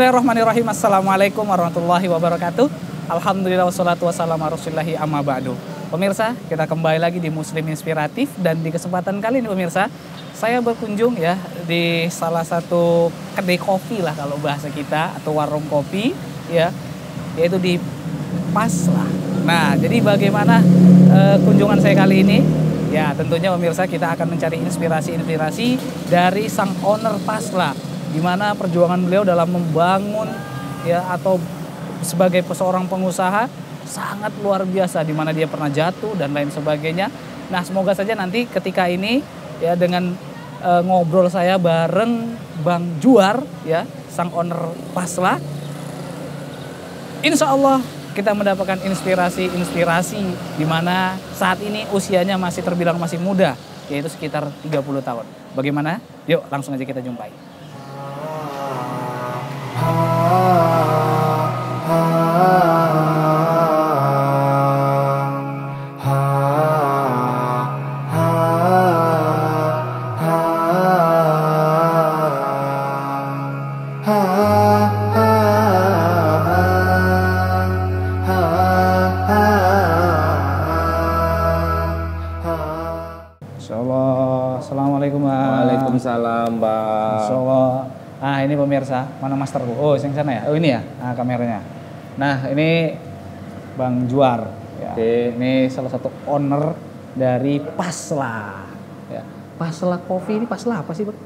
Bismillahirrahmanirrahim. Assalamualaikum warahmatullahi wabarakatuh. Alhamdulillah wassalatu wassalamu ala rasulillahi amma ba'du. Pemirsa, kita kembali lagi di Muslim Inspiratif dan di kesempatan kali ini pemirsa, saya berkunjung ya di salah satu kedai kopi lah kalau bahasa kita atau warung kopi ya, yaitu di Paslah. Nah, jadi bagaimana uh, kunjungan saya kali ini? Ya, tentunya pemirsa kita akan mencari inspirasi-inspirasi dari sang owner Paslah di mana perjuangan beliau dalam membangun ya atau sebagai seorang pengusaha sangat luar biasa di mana dia pernah jatuh dan lain sebagainya. Nah, semoga saja nanti ketika ini ya dengan e, ngobrol saya bareng Bang Juar ya, sang owner Pasla. Insya Allah kita mendapatkan inspirasi-inspirasi di mana saat ini usianya masih terbilang masih muda, yaitu sekitar 30 tahun. Bagaimana? Yuk langsung aja kita jumpai. Assalamualaikum Waalaikumsalam Mbak. Insyaallah Nah ini pemirsa, mana masterku? Oh yang sana ya? Oh ini ya, nah, kameranya. Nah ini Bang Juar. Ya. Oke. Ini salah satu owner dari Pasla. Ya. Pasla Coffee ini Pasla apa sih Bang?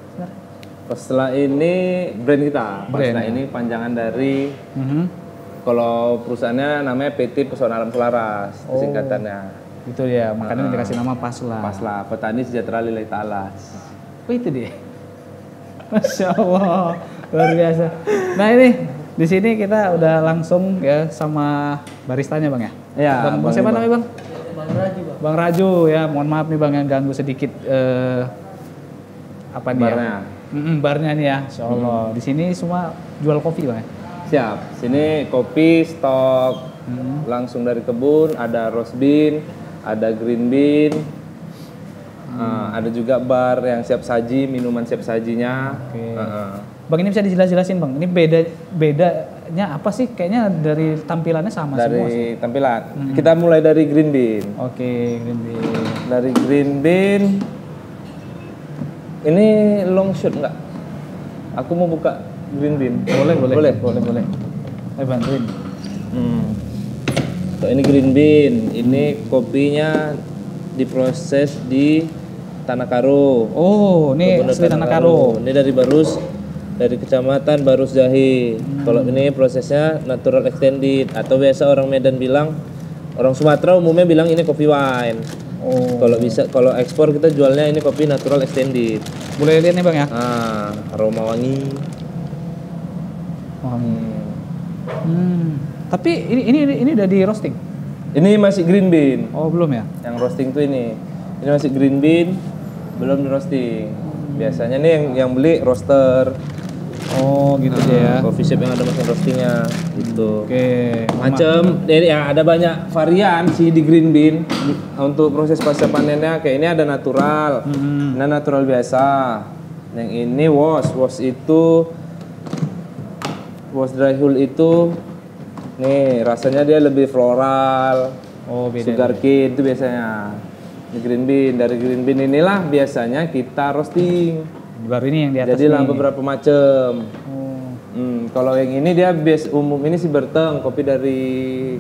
Pasla ini brand kita. Pasla ini panjangan dari mm -hmm. kalau perusahaannya namanya PT Pesona Alam Selaras, oh. singkatannya. Itu ya, makanya uh, dikasih nama Pasla. Pasla, petani sejahtera lillahi taala. Oh itu dia. Masya Allah, luar biasa. Nah ini di sini kita udah langsung ya sama baristanya bang ya. Iya. Bang, bang siapa namanya bang? Bang Raju bang. Bang Raju ya, mohon maaf nih bang yang ganggu sedikit uh, apa nih barnya. ya? Mm -mm, barnya nih ya, Insya Allah. Hmm. Di sini semua jual kopi bang ya? Siap. Sini kopi stok hmm. langsung dari kebun, ada rose bean, ada green bean, Uh, ada juga bar yang siap saji, minuman siap sajinya. Okay. Uh, bang ini bisa dijelas-jelasin bang, ini beda bedanya apa sih? Kayaknya dari tampilannya sama dari semua. Dari tampilan, hmm. kita mulai dari green bean. Oke, okay, green bean. Dari green bean, ini long shot nggak? Aku mau buka green bean. Boleh, boleh, boleh, boleh, boleh. Ayo bantuin. Hmm. So, ini green bean, ini kopinya diproses di Tanah Karo. Oh, ini asli Tanah Karo. Ini dari Barus dari Kecamatan Barus Jahi. Hmm. Kalau ini prosesnya natural extended atau biasa orang Medan bilang orang Sumatera umumnya bilang ini kopi wine. Oh. Kalau bisa kalau ekspor kita jualnya ini kopi natural extended. Boleh lihat nih Bang ya? Ah, aroma wangi. Wangi. Hmm. Tapi ini ini ini udah di roasting. Ini masih green bean. Oh, belum ya? Yang roasting tuh ini. Ini masih green bean belum di roasting biasanya nih yang yang beli roaster Oh gitu nah, ya. Coffee shop yang ada mesin roastingnya gitu. Oke. Okay. Macam jadi ya ada banyak varian sih di green bean untuk proses pasca panennya kayak ini ada natural, hmm. ini natural biasa. Yang ini wash, wash itu wash dry hull itu nih rasanya dia lebih floral. Oh beda. Sugar cane itu biasanya. Green bean. Dari green bean inilah biasanya kita roasting. Baru ini yang di atas jadilah beberapa macam oh. hmm, kalau yang ini dia bias umum ini si berteng kopi dari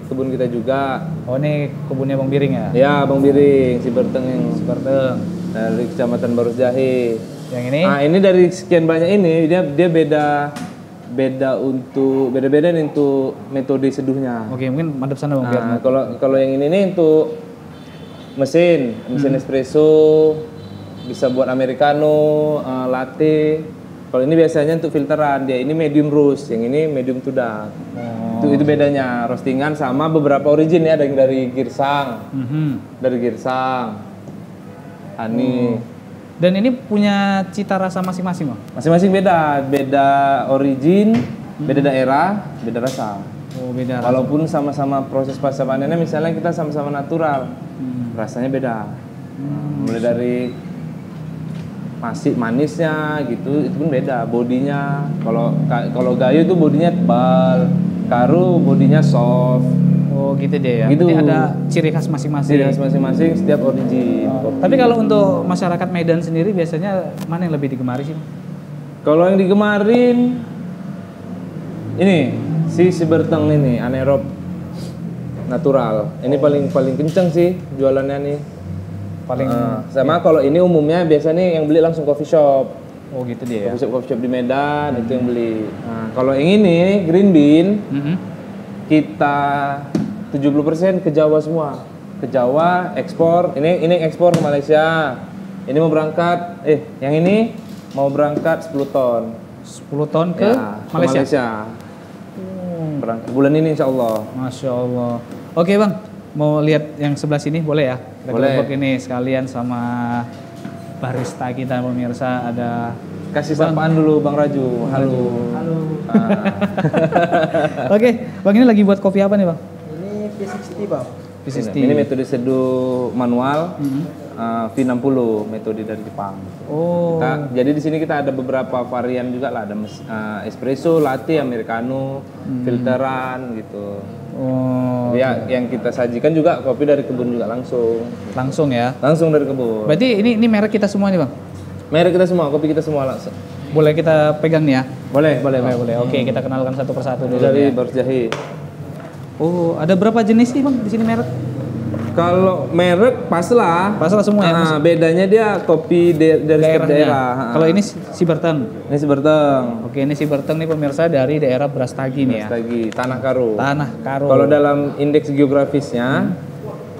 kebun kita juga. Oh ini kebunnya bang biring ya? Ya bang biring si berteng yang si berteng. dari kecamatan Barus Jahe. Yang ini? Nah ini dari sekian banyak ini dia dia beda beda untuk beda-beda nih untuk metode seduhnya. Oke, mungkin madep sana bang. Nah, kalau kalau yang ini nih untuk mesin mesin hmm. espresso bisa buat americano uh, latte kalau ini biasanya untuk filteran dia ini medium roast yang ini medium to dark oh. itu itu bedanya roastingan sama beberapa origin ya ada yang dari girsang mm-hmm. dari girsang honey oh. Dan ini punya cita rasa masing-masing bang? Masing-masing beda. Beda origin hmm. beda daerah beda rasa. Oh, beda. Walaupun sama-sama proses pasca panennya misalnya kita sama-sama natural, hmm. rasanya beda. Hmm. mulai dari masih manisnya gitu itu pun beda bodinya. Kalau ka- kalau gayo itu bodinya tebal karu bodinya soft Oh gitu deh ya. Gitu. Berarti ada ciri khas masing-masing. ciri khas masing-masing setiap origin Oh, kopi. Tapi kalau untuk masyarakat Medan sendiri biasanya mana yang lebih digemari sih? kalau yang digemarin ini si Siberteng ini anaerob natural ini paling paling kenceng sih jualannya nih Paling Eh, sama kalau ini umumnya biasanya yang beli langsung coffee shop oh gitu dia ya. coffee shop coffee shop di Medan itu yang beli nah, kalau yang ini green bean Mhm. kita 70% ke Jawa semua ke Jawa ekspor ini ini ekspor ke Malaysia ini mau berangkat eh yang ini mau berangkat 10 ton 10 ton ke Ya, Malaysia. Hmm. Berangkat bulan ini insya Allah Masya Allah. Oke bang, mau lihat yang sebelah sini boleh ya? Kita Boleh. ini sekalian sama barista kita pemirsa ada. kasih sapaan dulu Bang Raju halo Halo. Ah, Oke, bang ini lagi buat kopi apa nih bang? Ini P60 bang. V60. ini metode seduh manual Mhm. uh, V60 metode dari Jepang Oh. Kita- jadi di sini kita ada beberapa varian juga lah, ada mes- uh, espresso, latte, americano, Hmm. filteran gitu. Oh. Ya, yang kita sajikan juga kopi dari kebun juga langsung, Langsung ya. langsung dari kebun. Berarti ini ini merek kita semua nih bang. Merek kita semua, kopi kita semua langsung. Boleh kita pegang nih ya? Boleh, Boleh, boleh, boleh. Oke, kita kenalkan satu persatu dulu. Dari ya. Berjahi. Oh, ada berapa jenis sih bang di sini merek? Kalau merek pas lah. Semua ya. Ah, bedanya dia kopi de- dari setiap daerah. Ah. Kalau ini Siberteng. ini seberteng, Oke, ini Siberteng nih pemirsa dari daerah Brastagi nih ya. lagi Tanah Karo. Tanah Karo. Kalau dalam indeks geografisnya,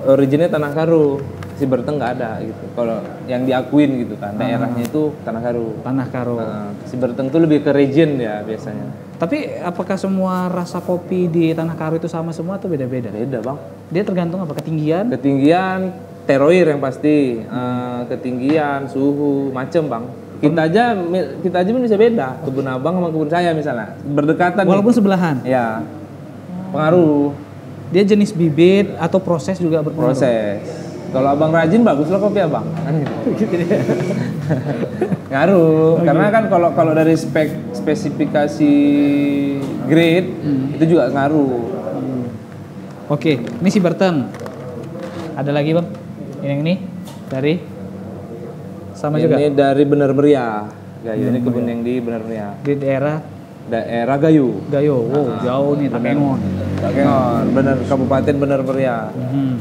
originnya Tanah Karo, Siberteng nggak ada gitu. Kalau yang diakuin gitu kan, daerahnya itu Tanah Karo. Tanah Karo. Nah, Siberteng tuh lebih ke region ya biasanya. Tapi apakah semua rasa kopi di Tanah Karo itu sama semua atau beda-beda? Beda bang. Dia tergantung apa ketinggian? Ketinggian, teroir yang pasti, Eh, ketinggian, suhu, macem bang. Kita aja, kita aja pun bisa beda. Kebun abang sama kebun saya misalnya, berdekatan. nih. Walaupun sebelahan. Ya, pengaruh Dia jenis bibit atau proses juga berpengaruh. proses. Kalau abang rajin bagus lah kopi abang. Kan gitu. Ngaruh, karena kan kalau kalau dari spek spesifikasi grade itu juga ngaruh. Oke, ini Siberteng. Ada lagi bang? Yang ini dari sama juga Ini dari Bener Meriah. Gayo ini kebun yang di Bener Meriah. di daerah Daerah Gayo. Gayo. Wow, jauh nih Takengon. Takengon, bener Kabupaten Bener Meriah. Mhm.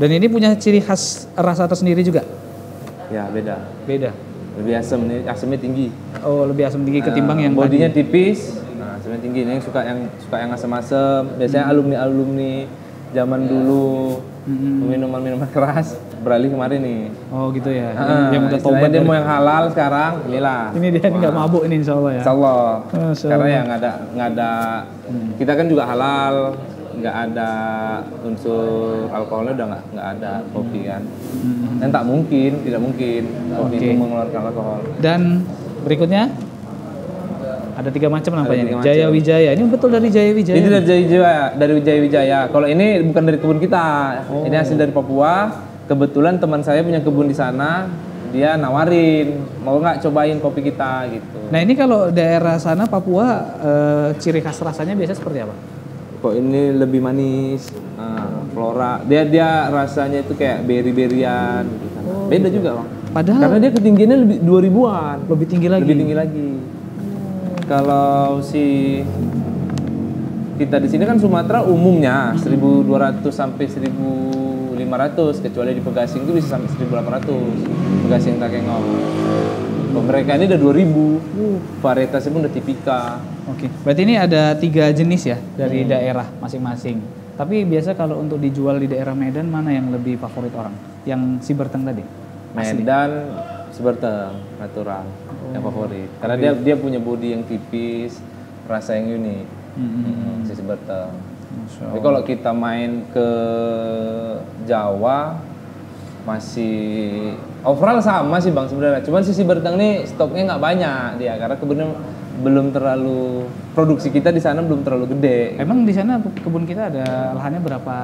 Dan ini punya ciri khas rasa tersendiri juga. Ya beda. Beda. Lebih asam nih, asamnya tinggi. Oh, lebih asam tinggi ketimbang Nah, yang bodinya tadi. tipis. Nah, asamnya tinggi. Ini yang suka yang suka yang asam-asam. Biasanya alumni alumni zaman dulu Mhm. minuman minuman keras beralih kemarin nih. Oh, gitu ya. yang, Ah, yang udah tobat. dia dari- mau yang halal sekarang, inilah. Ini dia ini nggak mabuk ini insya Allah ya. Insya Allah. Masya Karena Allah. yang ada nggak ada kita kan juga halal, nggak ada unsur alkoholnya udah nggak nggak ada kopi kan. Mhm. Dan tak mungkin, tidak mungkin kopi Oke. itu mengeluarkan alkohol. Dan berikutnya ada tiga macam nampaknya tiga. Jaya macam. Wijaya. Ini betul dari Jaya Wijaya. Ini dari Jaya Wijaya, dari Jaya Wijaya. Kalau ini bukan dari kebun kita, ini Oh. hasil dari Papua. Kebetulan teman saya punya kebun di sana, dia nawarin mau nggak cobain kopi kita gitu. Nah ini kalau daerah sana Papua eh, ciri khas rasanya biasa seperti apa? Kok ini lebih manis, nah, flora. Dia dia rasanya itu kayak berry-berryan. gitu kan. Beda juga bang. Padahal Karena dia ketinggiannya lebih 2000-an. lebih tinggi lagi. Lebih tinggi lagi. Kalau si kita di sini kan Sumatera umumnya 1200 sampai 1500 kecuali di Pegasing itu bisa sampai 1800 Pegasing Takengon. Kalau mereka ini udah 2000 varietasnya pun udah tipika. Oke, berarti ini ada tiga jenis ya dari daerah masing-masing. Tapi biasa kalau untuk dijual di daerah Medan mana yang lebih favorit orang? Yang si Berteng tadi? Medan Seberteng natural yang favorit karena dia dia punya body yang tipis rasa yang unik Hmm. si Seberteng Masya tapi kalau kita main ke Jawa masih overall sama sih bang sebenarnya cuman si Seberteng nih stoknya nggak banyak dia karena kebunnya belum terlalu produksi kita di sana belum terlalu gede Emang di sana kebun kita ada lahannya berapa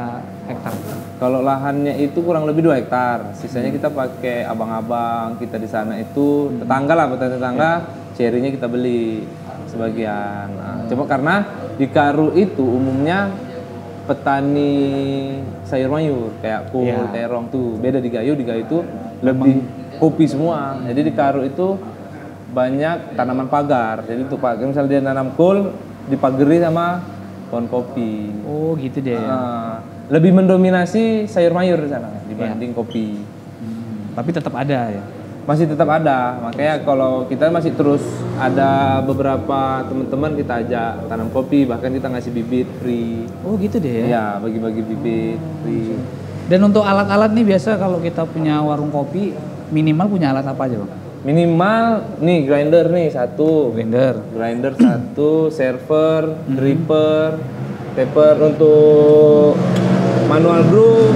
hektar? Kalau lahannya itu kurang lebih 2 hektar. Sisanya kita pakai abang-abang kita di sana itu tetangga lah, petani tetangga. Cerinya kita beli sebagian. Nah, cuma karena di Karu itu umumnya petani sayur mayur kayak kol, Iya. terong tuh. Beda di Gayo, di Gayo itu lebih kopi semua. Jadi di Karu itu banyak tanaman pagar. Jadi tuh pagar misalnya dia nanam kol dipagari sama pohon kopi. Oh gitu deh. ya. Ah, lebih mendominasi sayur mayur di sana dibanding kopi. Hmm, Tapi tetap ada ya. Masih tetap ada, makanya kalau kita masih terus ada beberapa teman-teman kita ajak tanam kopi, bahkan kita ngasih bibit free. Oh gitu deh ya. Ya, bagi-bagi bibit free. Dan untuk alat-alat nih biasa kalau kita punya warung kopi minimal punya alat apa aja bang? Minimal nih grinder nih satu, Blender. grinder satu, server, dripper, paper untuk manual brew.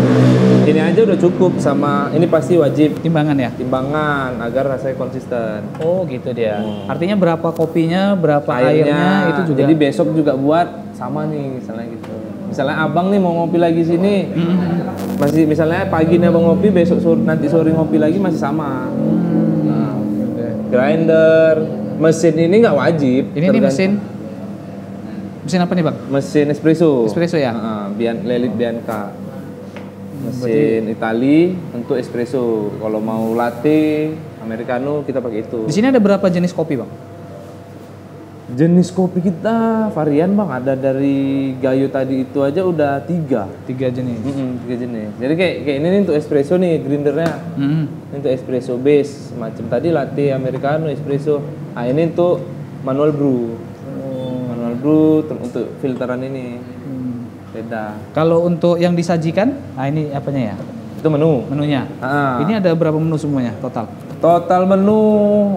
Ini aja udah cukup sama ini pasti wajib Timbangan ya? timbangan agar rasanya konsisten. Oh gitu dia. Hmm. Artinya berapa kopinya, berapa airnya, itu juga. Jadi besok juga buat sama nih misalnya gitu. Misalnya abang nih mau ngopi lagi sini, Hmm. masih misalnya pagi nih abang ngopi, besok sore, nanti sore ngopi lagi masih sama. Nah, grinder, mesin ini nggak wajib. Ini nih mesin. Mesin apa nih bang? Mesin espresso. Espresso ya? Heeh, Bian, Lelit Bianca. Mesin Itali untuk espresso. Kalau mau latte, americano kita pakai itu. Di sini ada berapa jenis kopi bang? Jenis kopi kita varian bang, ada dari Gayo tadi itu aja udah tiga. Tiga jenis. Mm-mm, tiga jenis. Jadi kayak kayak ini nih untuk espresso nih grindernya. Hmm. Ini untuk espresso base, macam tadi latte americano, espresso. Ah ini untuk manual brew. Manual brew untuk filteran ini Hmm. Beda. Kalau untuk yang disajikan, nah ini apanya ya? Itu menu. Menunya. Ah. Ini ada berapa menu semuanya total? Total menu,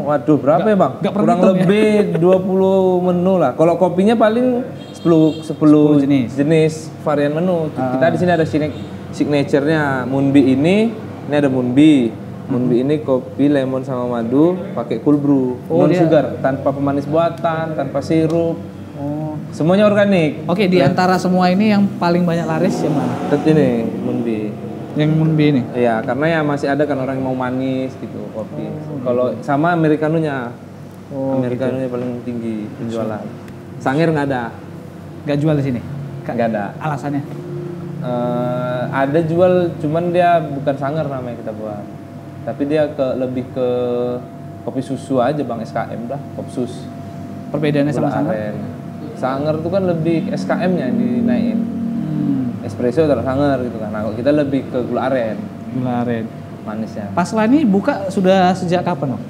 waduh berapa ya bang? Kurang ya? lebih 20 menu lah. Kalau kopinya paling 10 10, 10 jenis. jenis varian menu. Kita di sini ada signa- signaturenya Moonbee ini, ini ada Moonbee. Moonbee ini kopi lemon sama madu pakai cool brew, Oh, non sugar, tanpa pemanis buatan, tanpa sirup. Oh. Semuanya organik. Oke, di antara semua ini yang paling banyak laris yang mana? Tetap ini Moonbee. Yang Moonbee ini. Iya, karena ya masih ada kan orang yang mau manis gitu kopi. Kalau sama americanonya, Oh, americanonya paling tinggi penjualan. Sangir nggak ada, Gak jual di sini. Nggak ada. Alasannya? Eh, ada jual, cuman dia bukan sangar namanya kita buat. Tapi dia ke lebih ke kopi susu aja bang SKM dah, kopsus. Perbedaannya sama Gula sangat? aren. Sangar tuh kan lebih SKM-nya dinaikin. Hmm. Espresso terus sangar gitu kan. Nah, kita lebih ke gula aren, Gula aren. manisnya. Pasla ini buka sudah sejak kapan, Bang?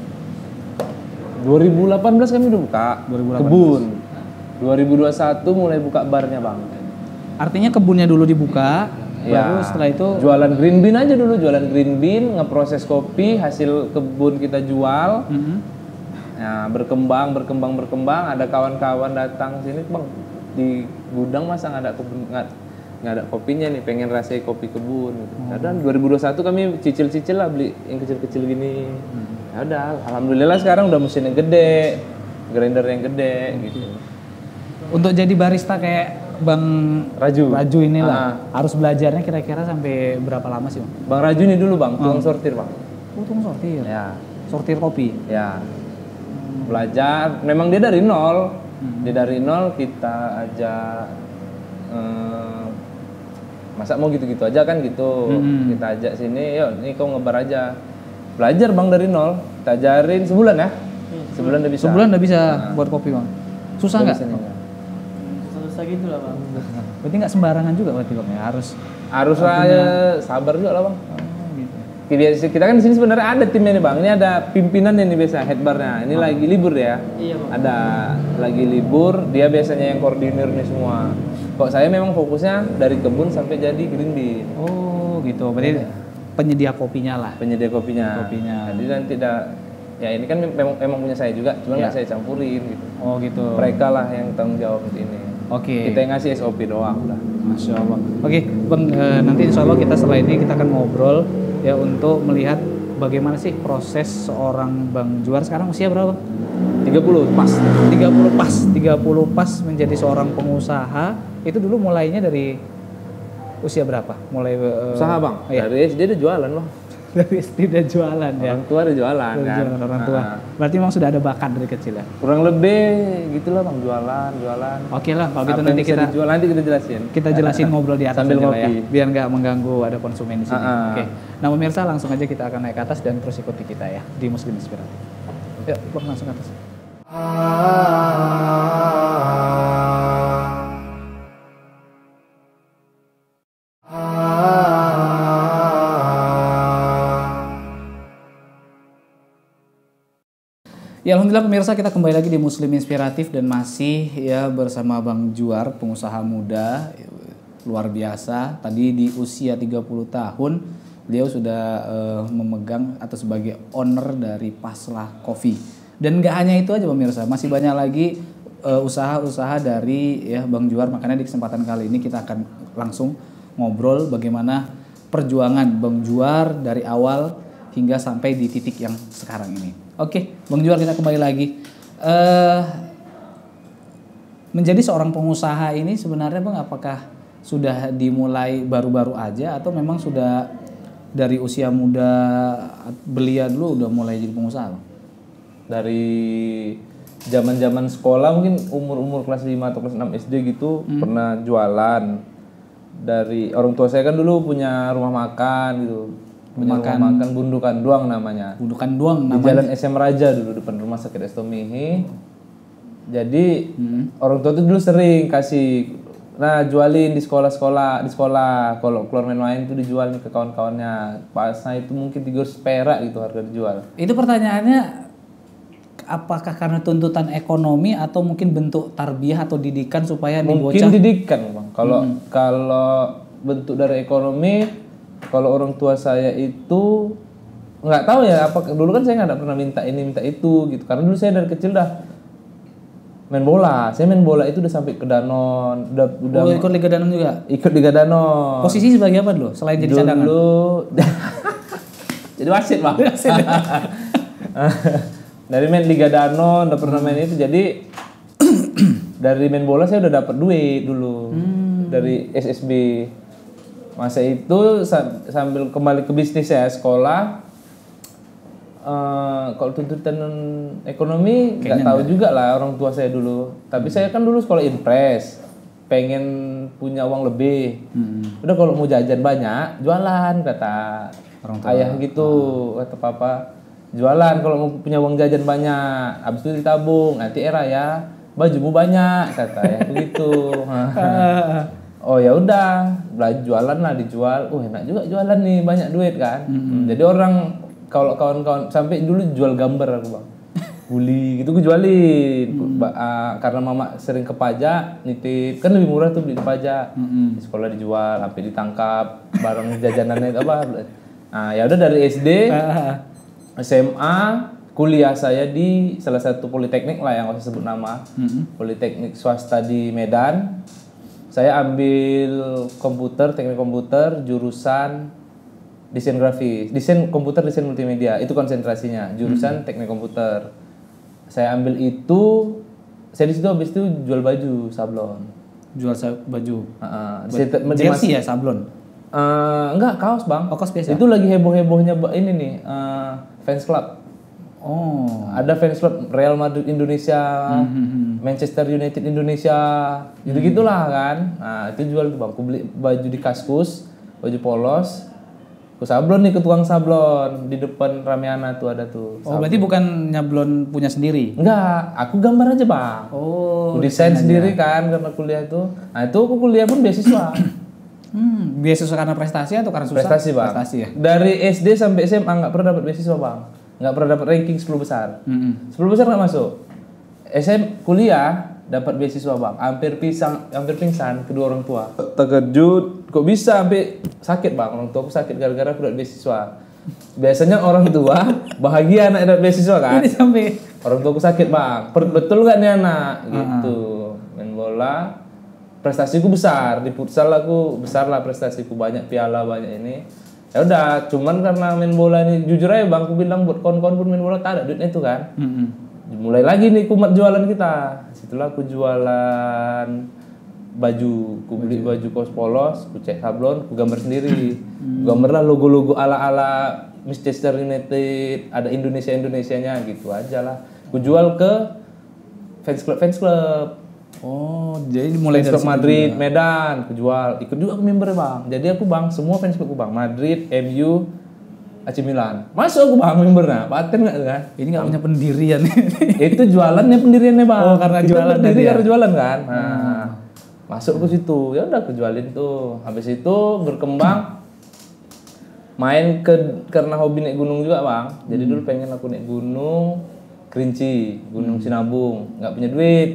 2018 kami udah buka 2018. kebun 2021 mulai buka barnya bang Artinya kebunnya dulu dibuka, Ya. baru setelah itu jualan green bean aja dulu jualan green bean ngeproses kopi hasil kebun kita jual Mhm. Nah berkembang berkembang berkembang ada kawan-kawan datang sini bang di gudang masa nggak ada kebun nggak nggak ada kopinya nih pengen rasai kopi kebun gitu. Oh. Dan 2021 kami cicil-cicil lah beli yang kecil-kecil gini. Hmm. Ya udah, alhamdulillah sekarang udah mesinnya gede, grinder yang gede gitu. untuk jadi barista kayak Bang Raju. Raju inilah Ah. harus belajarnya kira-kira sampai berapa lama sih, Bang? Bang Raju nih dulu bang, tukang sortir bang. Untung sortir. Ya, Sortir kopi. ya. Belajar, memang dia dari nol. Hmm. Dia dari nol kita ajak. eh, masa mau gitu-gitu aja kan gitu. Hmm. Kita ajak sini, yuk nih kau ngebar aja. Belajar bang dari nol. Kita ajarin sebulan ya. Sebulan udah bisa. Sebulan udah bisa buat kopi, Bang. Susah nggak? bisa nih. Selesai gitu lah bang. Berarti nggak sembarangan juga berarti, Bang ya. Harus Harus lah ya, sabar juga lah bang. Biasa- kita kan di sini sebenarnya ada timnya nih bang. Ini ada pimpinannya nih biasa headbarnya. Ini lagi libur ya. Iya bang. Ada lagi libur. Dia biasanya yang koordinir nih semua. Kok saya memang fokusnya dari kebun sampai jadi green bean. Oh, gitu. Berarti penyedia kopinya lah. Penyedia kopinya. Kopinya. Jadi nanti tidak. Ya ini kan memang, memang punya saya juga. Cuma nggak Ya. saya campurin gitu. Oh, gitu. Mereka lah yang tanggung jawab ini. Oke. Kita yang ngasih SOP doang udah. Masya Allah. Oke, Bang, eh, nanti insya Allah kita setelah ini kita akan ngobrol ya untuk melihat bagaimana sih proses seorang Bang Juar sekarang usia berapa? Bang? 30 pas. 30 pas, 30 pas menjadi seorang pengusaha. Itu dulu mulainya dari usia berapa? Mulai eh, Usaha bang, Iya. dari SD udah jualan bang. Dari SD udah jualan ya. Orang tua udah jualan kan. jualan orang tua. Ah, Berarti memang sudah ada bakat dari kecil ya. kurang lebih gitulah bang jualan, jualan. Oke lah, kalau gitu nanti kita dijual nanti kita jelasin. kita jelasin ngobrol di atas Sambil aja lah ya, ngopi. biar nggak mengganggu ada konsumen di sini. Ah, ah. Oke. Nah pemirsa langsung aja kita akan naik ke atas dan terus ikuti kita ya di Muslim Inspiratif. Yuk, Bang, langsung ke atas. Ya Alhamdulillah pemirsa kita kembali lagi di Muslim Inspiratif dan masih ya bersama Bang Juar pengusaha muda luar biasa. Tadi di usia 30 tahun beliau sudah eh, memegang atau sebagai owner dari Paslah Coffee. Dan nggak hanya itu aja pemirsa masih banyak lagi eh, usaha-usaha dari ya Bang Juar. Makanya di kesempatan kali ini kita akan langsung ngobrol bagaimana perjuangan Bang Juar dari awal hingga sampai di titik yang sekarang ini. Oke, Bang Juar kita kembali lagi. Eh menjadi seorang pengusaha ini sebenarnya Bang apakah sudah dimulai baru-baru aja atau memang sudah dari usia muda belia dulu udah mulai jadi pengusaha Bang? Dari zaman-zaman sekolah mungkin umur-umur kelas 5 atau kelas 6 SD gitu pernah jualan. Dari orang tua saya kan dulu punya rumah makan gitu. Rumah makan bundukan doang namanya. Bukan doang Di Jalan SM Raja dulu depan rumah sakit Estomihi. Jadi orang tua tuh dulu sering kasih nah jualin di sekolah-sekolah di sekolah. Kalau keluar main main tuh dijual nih ke kawan-kawannya. Pasnya itu mungkin 300 perak gitu harga dijual. Itu pertanyaannya apakah karena tuntutan ekonomi atau mungkin bentuk tarbiyah atau didikan supaya mungkin bocah didikan bang. Kalau kalau bentuk dari ekonomi kalau orang tua saya itu nggak tahu ya apa dulu kan saya nggak pernah minta ini minta itu gitu. Karena dulu saya dari kecil dah main bola. Saya main bola itu udah sampai ke danon udah udah Oh, ikut Liga Danon juga. ikut di danon Posisi sebagai apa dulu selain jadi cadangan? dulu jadi wasit bang. Dari main Liga Danon udah pernah main itu. Jadi dari main bola saya udah dapat duit dulu. Dari SSB masa itu sa- sambil kembali ke bisnis saya sekolah. Eh, kalau tuntutan ekonomi nggak tahu juga lah orang tua saya dulu. Tapi saya kan dulu sekolah impres pengen punya uang lebih. Udah kalau mau jajan banyak jualan kata Orang ayah gitu kata papa. Jualan kalau mau punya uang jajan banyak habis itu ditabung nanti era ya bajumu banyak kata ya begitu oh ya udah belajar jualan lah dijual. Oh enak juga jualan nih banyak duit kan. Hmm, jadi orang kalau kawan-kawan sampai dulu jual gambar aku bang. Buli gitu gue jualin. Ba- ah, karena mama sering ke pajak nitip. Kan lebih murah tuh beli di pajak. Di sekolah dijual sampai ditangkap barang jajanannya itu apa. Nah ya udah dari SD SMA kuliah saya di salah satu politeknik lah yang usah sebut nama. Politeknik swasta di Medan saya ambil komputer teknik komputer jurusan desain grafis. Desain komputer desain multimedia. Itu konsentrasinya. Jurusan teknik komputer. Saya ambil itu saya di situ habis itu jual baju sablon. Jual baju. Situ- di Jersey ya sablon. Eh, enggak kaos bang. Oh, kaos biasa? itu lagi heboh hebohnya ini nih eh, fans club Oh. ada fans club Real Madrid Indonesia, Manchester United Indonesia, gitu gitulah kan. Nah itu jual tuh bang, aku beli baju di kaskus, baju polos, aku sablon nih ke tukang sablon di depan Rameana tuh ada tuh. Oh, berarti bukan nyablon punya sendiri. Enggak, aku gambar aja bang. Oh. Aku desain sendiri kan karena kuliah itu. Nah itu aku kuliah pun beasiswa. Hmm, beasiswa karena prestasi atau karena susah? Prestasi bang. Prestasi ya. Dari SD sampai SMA nggak pernah dapat beasiswa bang. Nggak pernah dapat ranking 10 besar. Mm-mm. 10 besar nggak masuk. SM kuliah dapat beasiswa bang. Hampir pisang, hampir pingsan kedua orang tua. Terkejut, kok bisa sampai sakit bang. Orang tua aku sakit gara-gara aku dapat beasiswa. Biasanya orang tua bahagia anak dapat beasiswa kan. Ini sampai Orang tua aku sakit bang. Per- betul nggak nih anak? Gitu. Main bola. Prestasiku besar di futsal aku besar lah prestasiku banyak piala banyak ini. Ya udah, cuman karena main bola ini jujur aja bang, aku bilang buat kawan-kawan pun main bola tak ada duitnya itu kan. Mm-mm. Mulai lagi nih kumat jualan kita. Situlah aku jualan baju, ku beli baju kaos polos, ku cek sablon, ku gambar sendiri. Ku gambar lah logo-logo ala-ala Manchester United, ada Indonesia Indonesianya gitu aja lah. Ku jual ke fans club fans club. Oh, jadi mulai dari Madrid, Medan, aku jual. Ikut juga aku member bang. Jadi aku bang, semua fans clubku bang. Madrid, MU, AC Milan. Masuk aku bang membernya. Paten nggak kan? ini nggak punya pendirian. itu jualannya pendiriannya bang. Oh, karena Kita jualan tadi ya? karena jualan kan. Nah, masuk ke situ. Ya udah aku jualin tuh. Habis itu berkembang main ke karena hobi naik gunung juga bang. Jadi dulu pengen aku naik gunung Kerinci, Gunung Sinabung. Nggak punya duit.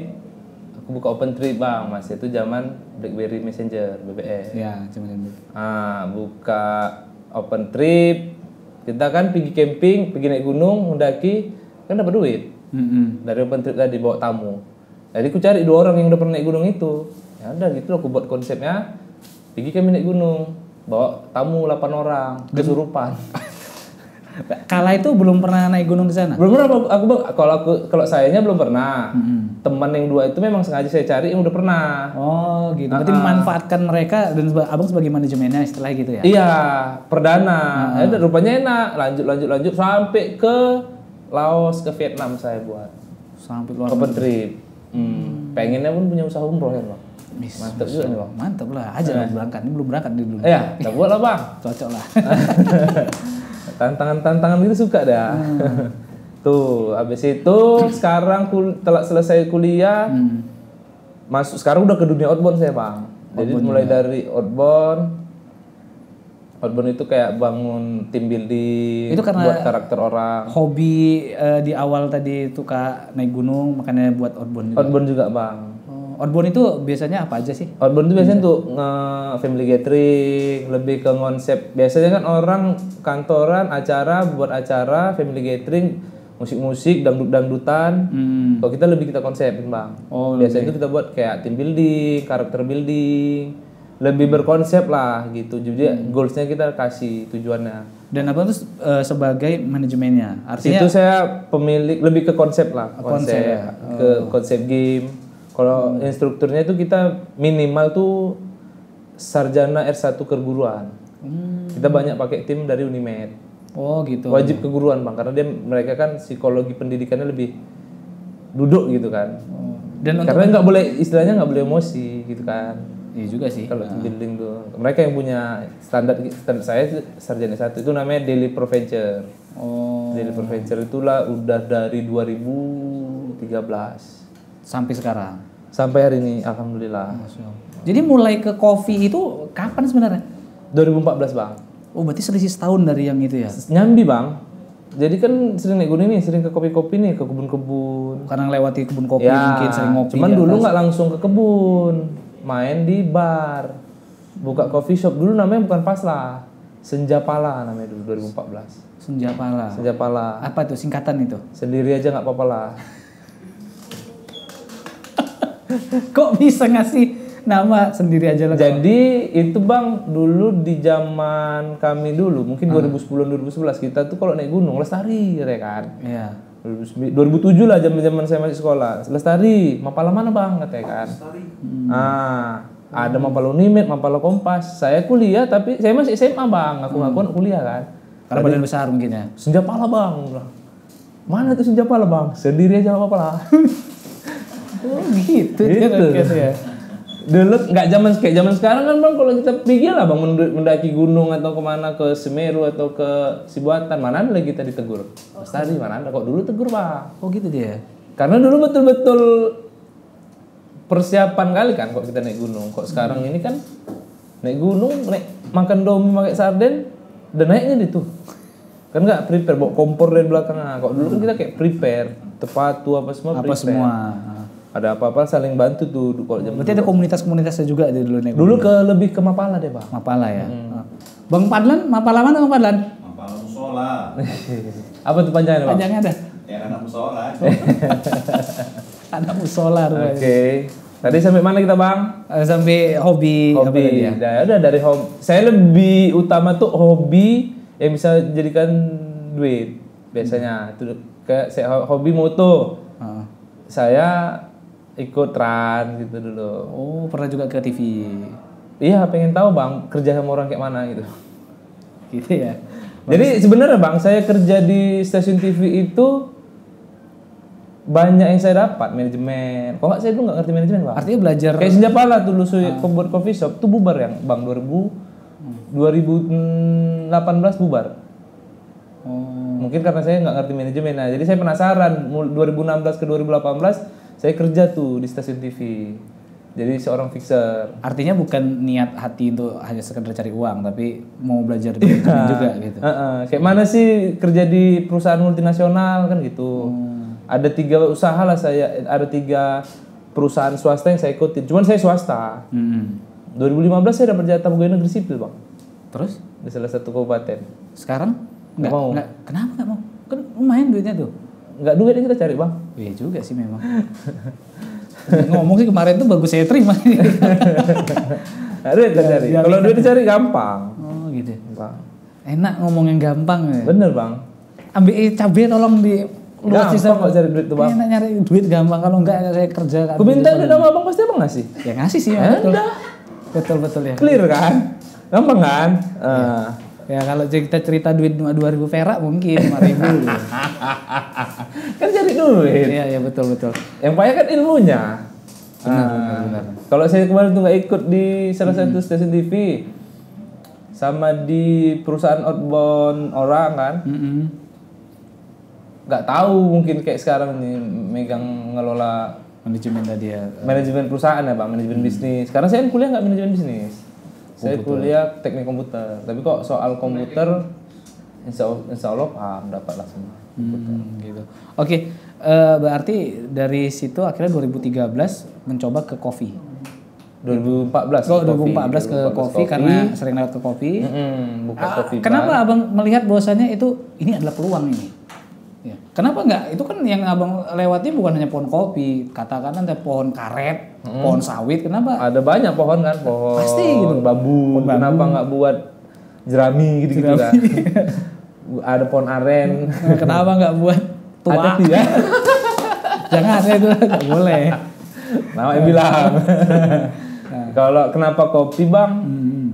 Aku buka open trip bang. Masih itu zaman BlackBerry Messenger BBM. ya, cuma itu. Ah, buka open trip. Kita kan pergi camping, pergi naik gunung, mendaki, kan dapat duit Mm-mm. dari open trip tadi bawa tamu. Jadi aku cari dua orang yang udah pernah naik gunung itu. Ya udah gitu loh aku buat konsepnya. Pergi kami naik gunung, bawa tamu 8 orang, kesurupan. Kala itu belum pernah naik gunung di sana. belum pernah aku, aku kalau aku kalau sayanya belum pernah. Teman yang dua itu memang sengaja saya cari yang udah pernah. Oh, gitu. Berarti memanfaatkan mereka dan abang sebagai manajemennya istilah gitu ya. Iya, perdana. Ya udah, rupanya enak. Lanjut lanjut lanjut sampai ke Laos ke Vietnam saya buat Sampai luar open trip. Hmm. Pengennya pun punya usaha umroh ya bang. Mantap juga nih bang. Mantap lah, aja lah berangkat. Ini belum berangkat dia dulu. Iya, kita buat lah bang. Cocok lah. Tantangan-tantangan itu suka dah. Tuh, habis itu sekarang kul telah selesai kuliah, Hmm. masuk sekarang udah ke dunia outbound saya bang. Jadi mulai dari outbound, outbound itu kayak bangun tim building, Itu karena- buat karakter orang. Hobi eh, di awal tadi itu kak naik gunung, makanya buat outbound juga. Outbound juga bang. Oh, outbound itu biasanya apa aja sih? Outbound itu biasanya untuk nge family gathering, lebih ke konsep. Biasanya kan orang kantoran, acara buat acara family gathering, musik-musik, dangdut-dangdutan. Hmm. Kalau kita lebih kita konsepin bang. Oh, Biasanya itu kita buat kayak team building, karakter building, lebih berkonsep lah gitu. Jadi Hmm. goalsnya kita kasih tujuannya. Dan abang tuh eh, sebagai manajemennya. Artinya Itu saya pemilik lebih ke konsep lah, konsep, Konsep ya? ke konsep game. Kalau instrukturnya itu kita minimal tuh sarjana R1 keguruan. Hmm. Kita banyak pakai tim dari Unimed. oh gitu. Wajib keguruan bang, karena dia mereka kan psikologi pendidikannya lebih duduk gitu kan. Oh. Dan Karena nggak boleh istilahnya nggak boleh emosi gitu kan. Iya juga sih. Kalau team building tuh, mereka yang punya standar standar saya sarjana satu itu namanya daily proventure. Oh, Daily Proventure itulah udah dari 2013 sampai sekarang. Sampai hari ini alhamdulillah. Jadi mulai ke kopi itu kapan sebenarnya? 2014 bang. Oh berarti selisih setahun dari yang itu ya? Nyambi bang. Jadi kan sering naik gunung nih, sering ke kopi-kopi nih, ke kebun-kebun. Karena lewati kebun kopi Ya, mungkin sering ngopi. cuman dulu nggak langsung ke kebun, main di bar, buka coffee shop dulu namanya bukan pas lah, Senjapala namanya dulu 2014. Senja Pala. Senjapala, Apa itu singkatan itu? sendiri aja nggak apa-apa lah. Kok bisa ngasih nama sendiri aja lah? Jadi itu bang dulu di zaman kami dulu mungkin 2010 2011 kita tuh kalau naik gunung lestari ya kan. Iya. 2009 2007 lah zaman zaman saya masih sekolah lestari mapala mana bang katanya kan. Ah ada mapala unimed mapala kompas saya kuliah tapi saya masih SMA bang aku ngaku anak kuliah kan. Karena badan besar mungkin ya. Senja pala bang mana tuh senja pala bang sendiri aja nggak apa-apa lah. Oh gitu, Gitu. gitu ya. Dulu nggak zaman kayak zaman sekarang kan bang kalau kita pergi lah bang mend- mendaki gunung atau ke mana ke Semeru atau ke Sibuatan mana ada lagi kita ditegur. Lestari mana ada kok dulu tegur bang. Oh gitu dia. Karena dulu betul-betul persiapan kali kan kok kita naik gunung. Kok sekarang ini kan naik gunung naik makan domi pakai sarden dan naiknya di tuh. Kan nggak prepare bawa kompor dari belakang. Nah, Kok dulu kan kita kayak prepare tepatu apa semua Apa prepare. semua? Ada apa-apa saling bantu tuh kalau zaman Berarti ada komunitas-komunitasnya juga di dulu nih. Dulu ke lebih ke Mapala deh, Bang. Mapala ya. Ah. Bang Padlan, Mapala mana Bang Padlan? Mapala musola. Apa tuh panjangnya, Bang? Panjangnya ada. Ya anak musola. Ada musola Oke. rupanya. Tadi sampai mana kita, Bang? Eh, Sampai hobi, Hobi. ya? Nah, udah dari hobi. Saya lebih utama tuh hobi yang bisa jadikan duit biasanya. Itu kayak saya hobi moto. Ah. Saya ikut Trans gitu dulu. Oh, pernah juga ke TV. Iya, pengen tahu bang kerja sama orang kayak mana gitu. Gitu ya. Jadi sebenarnya bang, saya kerja di stasiun TV itu banyak yang saya dapat manajemen. Kok nggak saya dulu nggak ngerti manajemen bang? Artinya belajar Kayak Senja Pala dulu saya buat coffee shop tuh bubar yang bang 2000 2018 bubar. Oh, Mungkin karena saya nggak ngerti manajemen. Nah, jadi saya penasaran. Mul- 2016 ke 2018 saya kerja tuh di stasiun TV. Jadi seorang fixer. artinya bukan niat hati untuk hanya sekedar cari uang, tapi mau belajar manajemen juga gitu. Heeh. Kayak mana sih kerja di perusahaan multinasional kan gitu. Ada tiga usaha lah saya. Ada tiga perusahaan swasta yang saya ikutin. Cuman saya swasta. Hmm. 2015 saya dapat jatah pegawai negeri sipil bang Terus di salah satu kabupaten. sekarang Nggak nggak mau. nggak kenapa nggak mau? Kan lumayan duitnya tuh. Nggak duit yang kita cari bang. Iya juga sih memang. Ngomong sih kemarin tuh bagus saya terima. Nggak duit kita cari. Kalau duit dicari gampang. oh gitu. Bang. Enak ngomong yang gampang ya. Bener bang. Ambil eh, cabai tolong di luas sisa. Gampang kok cari duit tuh bang. Enak nyari duit gampang kalau enggak saya kerja kan. Gue minta duit sama abang pasti abang ngasih. Ya ngasih sih Eh, ya, betul. udah. Betul betul ya. Clear kan? Gampang kan? Eh. Ya kalau kita cerita duit cuma 2000 perak mungkin 5000. kan cari duit. Iya iya betul betul. Yang payah kan ilmunya. Benar, Ah. benar, benar. Kalau saya kemarin tuh nggak ikut di salah satu stasiun TV sama di perusahaan outbound orang kan, Mm-mm. nggak tahu mungkin kayak sekarang nih megang ngelola Manajemen tadi ya. manajemen perusahaan ya bang, manajemen bisnis. Karena saya kan kuliah nggak manajemen bisnis, saya kuliah teknik komputer. Tapi kok soal komputer, insya Allah, insya Allah paham dapat lah semua. Hmm, gitu. Oke, eh, berarti dari situ akhirnya 2013 mencoba ke kopi. 2014. Oh, kopi. 2014 ke kopi karena sering lewat ke kopi. Mm-mm, buka Ah, kopi. kenapa abang melihat bahwasannya itu ini adalah peluang ini? Ya. Kenapa enggak? Itu kan yang abang lewati bukan hanya pohon kopi, katakan ada pohon karet, pohon sawit. Kenapa? Ada banyak pohon kan, pohon Pasti gitu. bambu. Kenapa nggak buat jerami gitu-gitu kan? Ada pohon aren. Kenapa nggak buat tua? Ada tidak? Jangan ya itu nggak boleh. Nama yang bilang. Kalau kenapa kopi bang? Hmm.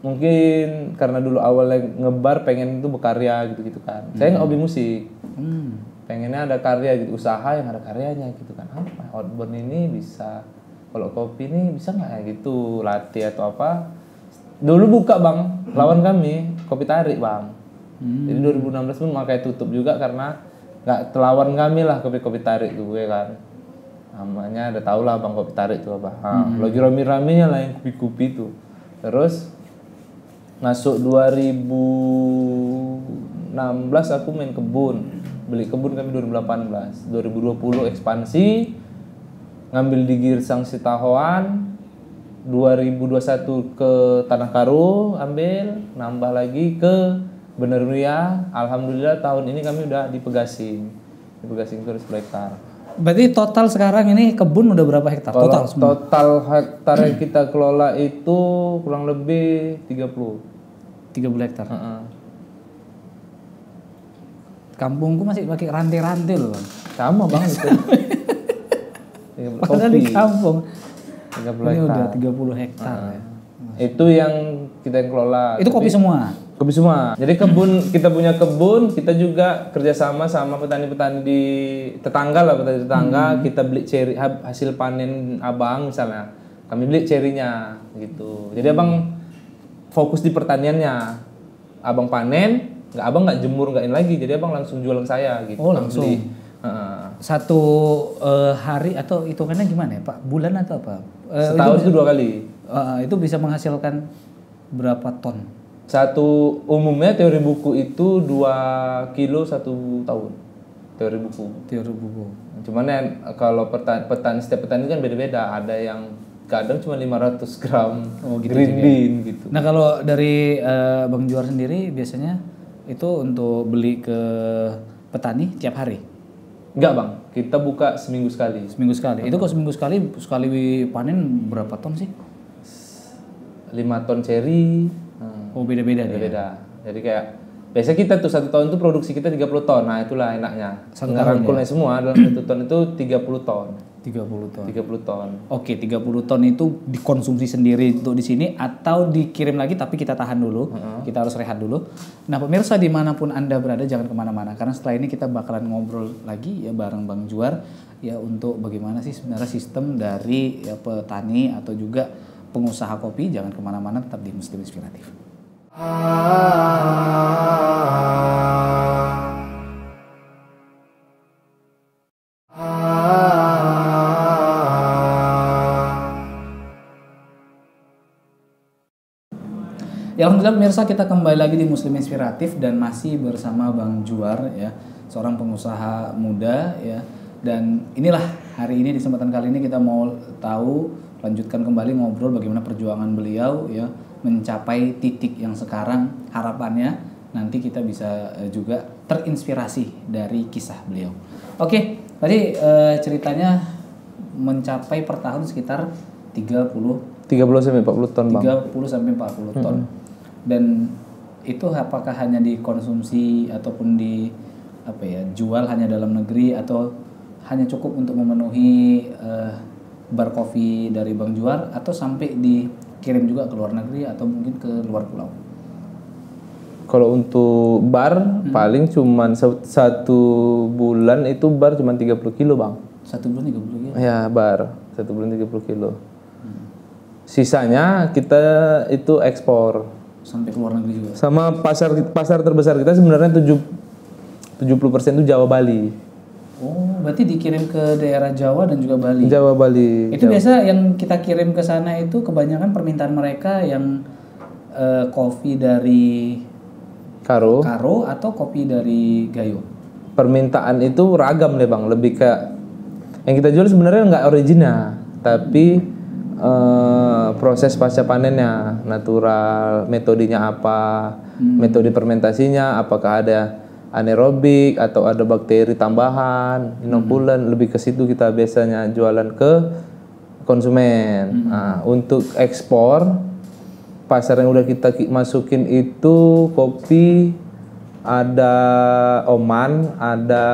Mungkin karena dulu awalnya ngebar pengen itu berkarya gitu-gitu kan. Saya nggak hobi musik. Hmm. Pengennya ada karya gitu, usaha yang ada karyanya gitu kan. Apa? Outbound ini bisa. Kalau kopi ini bisa nggak ya gitu latih atau apa? Dulu buka bang, lawan kami kopi tarik bang. Jadi 2016 pun makanya tutup juga karena nggak telawan kami lah kopi-kopi tarik tuh gue kan. Namanya ada tau lah bang kopi tarik tuh apa. Nah, Lagi rame-ramenya lah yang kopi-kopi itu. Terus masuk 2016 aku main kebun. Beli kebun kami 2018. 2020 ekspansi ngambil di Girsang Sitahoan 2021 ke Tanah Karu ambil nambah lagi ke Bener Ria Alhamdulillah tahun ini kami udah di Pegasing di Pegasing terus hektar Berarti total sekarang ini kebun udah berapa hektar? Total semua. total hektar yang kita kelola itu kurang lebih 30 30 hektar. Heeh. Kampungku masih pakai rantai-rantai loh. Bang. sama bang itu 30 Padahal di kampung. 30 Ini udah hektar 30 hektar ya. itu yang kita yang kelola Itu kopi semua. Kopi semua. Jadi kebun kita punya kebun, kita juga kerjasama sama petani-petani di tetangga lah petani tetangga. Kita beli ceri hasil panen abang misalnya, kami beli cerinya gitu. Jadi abang fokus di pertaniannya. Abang panen, nggak abang nggak jemur nggak ini lagi. Jadi abang langsung jual ke saya gitu. Oh, langsung. Beli. Heeh. Satu eh, hari atau hitungannya gimana ya Pak? Bulan atau apa? Eh, Setahun itu dua kali. eh, itu bisa menghasilkan berapa ton? Satu umumnya teori buku itu 2 kilo satu tahun. Teori buku. Teori buku. Cuman ya kalau petani, petani setiap petani kan beda-beda. Ada yang kadang cuma 500 gram green bean gitu. Nah kalau dari eh, Bang Juar sendiri biasanya itu untuk beli ke petani tiap hari, Enggak bang, kita buka seminggu sekali. seminggu sekali. Itu kalau seminggu sekali sekali panen berapa ton sih? 5 ton cherry. Hmm, Oh beda-beda dia. beda-beda. Jadi kayak biasa kita tuh satu tahun tuh produksi kita 30 ton. Nah itulah enaknya. Satu Ngerangkulnya semua dalam satu ton itu 30 ton. 30 ton. 30 ton. Oke, 30 ton itu dikonsumsi sendiri untuk di sini atau dikirim lagi tapi kita tahan dulu, kita harus rehat dulu. Nah pemirsa di mana pun anda berada jangan ke mana-mana karena setelah ini kita bakalan ngobrol lagi ya bareng Bang Juar ya untuk bagaimana sih sebenarnya sistem dari ya, petani atau juga pengusaha kopi jangan ke mana-mana tetap di Muslim Inspiratif. Ya alhamdulillah pemirsa kita kembali lagi di Muslim Inspiratif dan masih bersama Bang Juar ya, seorang pengusaha muda ya. Dan inilah hari ini di kesempatan kali ini kita mau tahu lanjutkan kembali ngobrol bagaimana perjuangan beliau ya mencapai titik yang sekarang harapannya nanti kita bisa eh, juga terinspirasi dari kisah beliau. Oke, tadi eh, ceritanya mencapai per tahun sekitar 30 30 sampai 40 ton, Bang. 30 sampai 40 ton. Dan itu apakah hanya dikonsumsi ataupun di apa ya, jual hanya dalam negeri atau hanya cukup untuk memenuhi eh, bar kopi dari Bang Juar atau sampai dikirim juga ke luar negeri atau mungkin ke luar pulau? Kalau untuk bar paling cuman sa- satu bulan itu bar cuman 30 kilo, Bang. Satu bulan 30 kilo. Ya, bar. Satu bulan 30 kilo. Sisanya kita itu ekspor. Sampai ke luar negeri juga. Sama pasar pasar terbesar kita sebenarnya 7 70% itu Jawa Bali. Oh, berarti dikirim ke daerah Jawa dan juga Bali. Jawa Bali. Itu biasa yang kita kirim ke sana itu kebanyakan permintaan mereka yang eh, kopi dari Karo. Karo atau kopi dari Gayo. Permintaan itu ragam deh, Bang. Lebih ke yang kita jual sebenarnya nggak original, tapi eh, proses pasca panennya. Natural, metodenya apa, metode fermentasinya, apakah ada anaerobik atau ada bakteri tambahan, inokulan, lebih ke situ kita biasanya jualan ke konsumen. Nah, untuk ekspor pasar yang udah kita ki- masukin itu kopi ada Oman, ada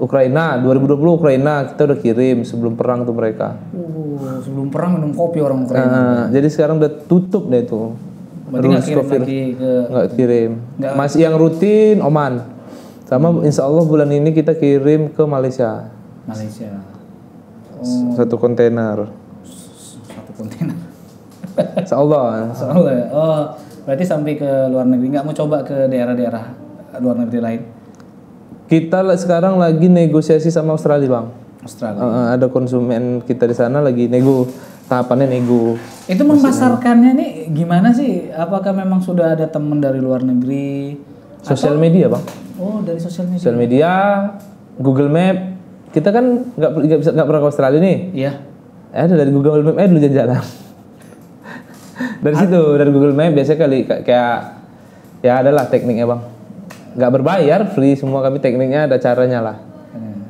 Ukraina 2020 Ukraina kita udah kirim sebelum perang tuh mereka. Uh, sebelum perang minum kopi orang Ukraina. Nah, jadi sekarang udah tutup deh tuh. Berarti nggak kirim lagi ke nggak kirim. Masih yang rutin Oman. Sama insya Allah bulan ini kita kirim ke Malaysia Malaysia. satu kontainer. Satu kontainer. Insya Allah. Soalnya, oh, berarti sampai ke luar negeri nggak mau coba ke daerah-daerah luar negeri lain? Kita sekarang lagi negosiasi sama Australia bang. Australia. Eh, ada konsumen kita di sana lagi nego tahapannya nego. Itu memasarkannya nih gimana sih? Apakah memang sudah ada teman dari luar negeri? Sosial media bang. Oh, dari sosial media. Sosial media, Google Map. Kita kan nggak bisa nggak pernah ke Australia nih. Iya. Eh, ada dari Google Map eh dulu jalan-jalan. dari situ dari Google Map biasanya kali ka- kayak ya adalah tekniknya bang. Nggak berbayar, free semua kami tekniknya ada caranya lah.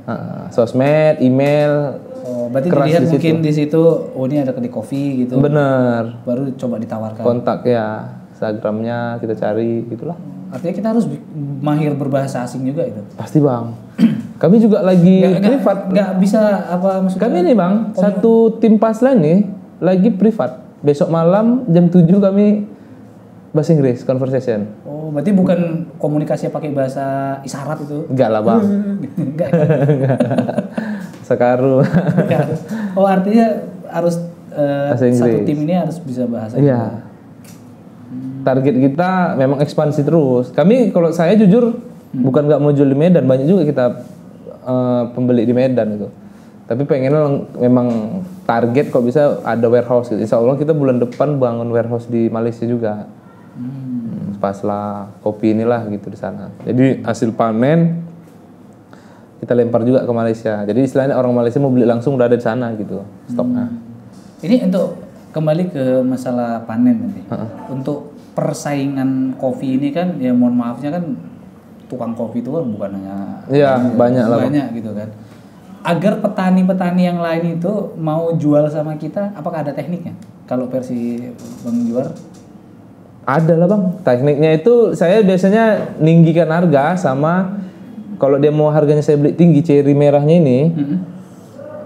Ah, sosmed, email, Oh, berarti Keras dilihat di situ. mungkin di situ, oh ini ada kedai kopi gitu. bener. Baru coba ditawarkan. Kontak ya, Instagramnya kita cari gitulah. Artinya kita harus mahir berbahasa asing juga itu. Pasti bang. Kami juga lagi Nggak- privat. Nggak bisa apa maksudnya? Kami nih bang, satu tim paslan nih lagi privat. Besok malam jam 7 kami bahasa Inggris conversation. Oh, berarti bukan komunikasi pakai bahasa isyarat itu? Enggak lah bang. Enggak. Sekaru. Oh, artinya harus eh, Bahasa satu Inggris. tim ini harus bisa bahasa Iya. Target kita memang ekspansi terus. Kami kalau saya jujur bukan nggak mau jual di Medan, banyak juga kita eh, pembeli di Medan itu. Tapi pengen memang target kok bisa ada warehouse gitu. Insya Allah kita bulan depan bangun warehouse di Malaysia juga. Hmm, Pas lah kopi inilah gitu di sana. Jadi hasil panen kita lempar juga ke Malaysia. Jadi istilahnya orang Malaysia mau beli langsung udah ada di sana gitu stoknya. Ini untuk kembali ke masalah panen nanti. Untuk persaingan kopi ini kan ya mohon maafnya kan tukang kopi itu kan bukan hanya Iya, banyak lah, banyak gitu kan. Agar petani-petani yang lain itu mau jual sama kita, apakah ada tekniknya? Kalau versi Bang Juar, Ada lah bang, tekniknya itu saya biasanya ninggikan harga sama kalau dia mau harganya saya beli tinggi cherry merahnya ini,